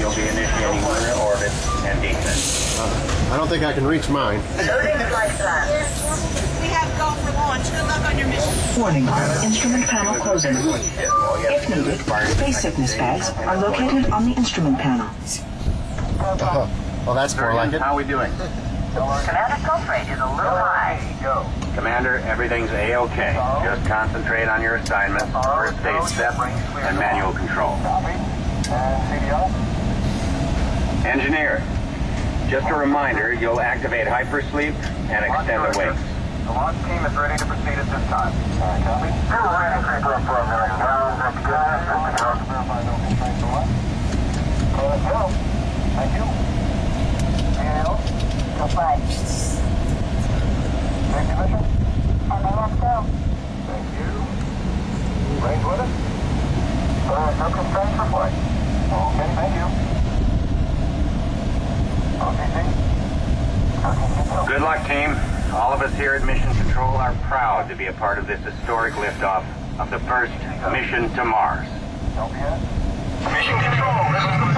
you'll be initiating lunar orbit and descent. Uh, I don't think I can reach mine. Loading flight plan. We have go for launch. Good luck on your mission. Warning, instrument panel closing. If needed, space sickness bags are located on the instrument panel. Oh, well, that's more like it. How are we doing? Commander pulse rate is a little high. Go. Commander, everything's A-OK. Just concentrate on your assignment, first aid step, and manual control. Engineer, just a reminder, you'll activate hypersleep and extend the wings. The launch team is ready to proceed at this time. Copy. You're ready to go for a minute. Now, that's good. That's good. Verify no constraints on left. Okay, let's go. Thank you. Else? Go flight. Safety mission? On the left go. Thank you. Range with it? Uh, no constraints for flight. Okay, thank you. Good luck, team. All of us here at Mission Control are proud to be a part of this historic liftoff of the first mission to Mars. Mission Control,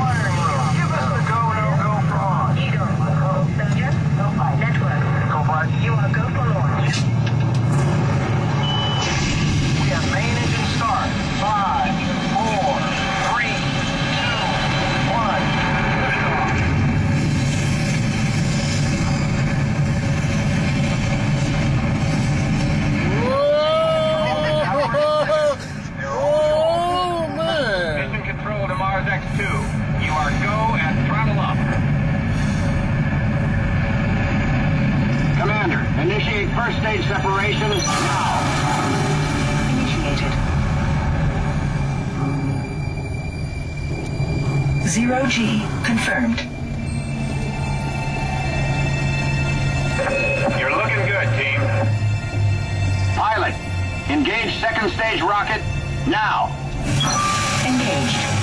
Zero G confirmed. You're looking good, team. Pilot, engage second stage rocket now. Engaged.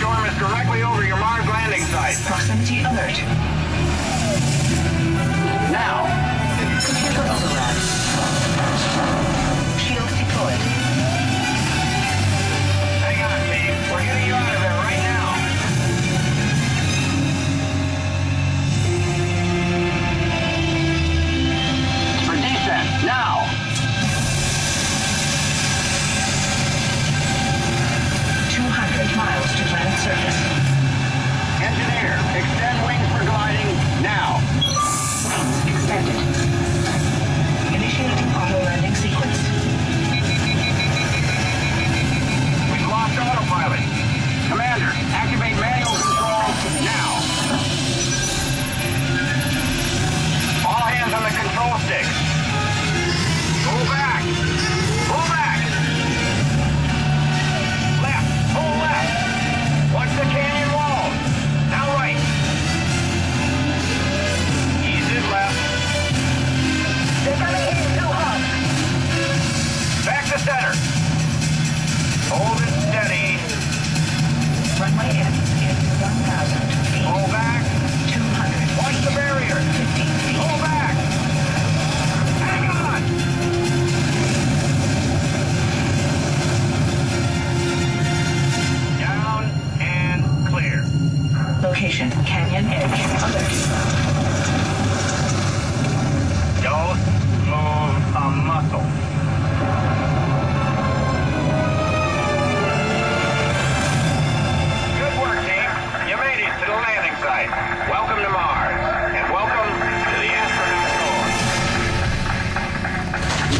storm is directly over your Mars landing site. Proximity alert. Perfect.